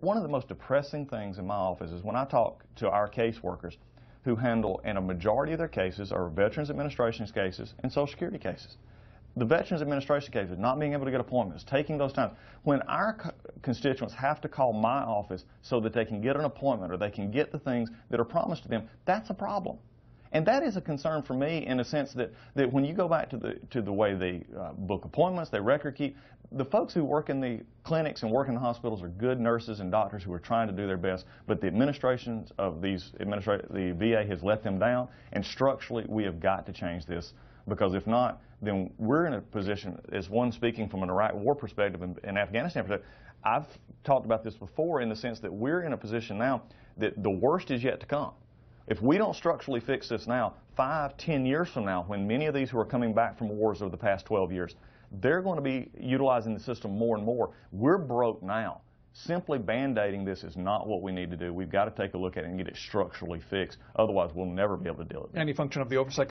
one of the most depressing things in my office is when I talk to our caseworkers who handle, and a majority of their cases are Veterans Administration's cases and Social Security cases. The Veterans Administration cases, not being able to get appointments, taking those times. When our constituents have to call my office so that they can get an appointment or they can get the things that are promised to them, that's a problem. And that is a concern for me in a sense that, that when you go back to the, to the way they uh, book appointments, they record keep, the folks who work in the clinics and work in the hospitals are good nurses and doctors who are trying to do their best, but the administrations of these, administra- the VA has let them down, and structurally we have got to change this because if not, then we're in a position, as one speaking from an Iraq war perspective and, and Afghanistan perspective, I've talked about this before in the sense that we're in a position now that the worst is yet to come. If we don't structurally fix this now, five, ten years from now, when many of these who are coming back from wars over the past 12 years, they're going to be utilizing the system more and more. We're broke now. Simply band-aiding this is not what we need to do. We've got to take a look at it and get it structurally fixed. Otherwise, we'll never be able to deal with it. Any function of the oversight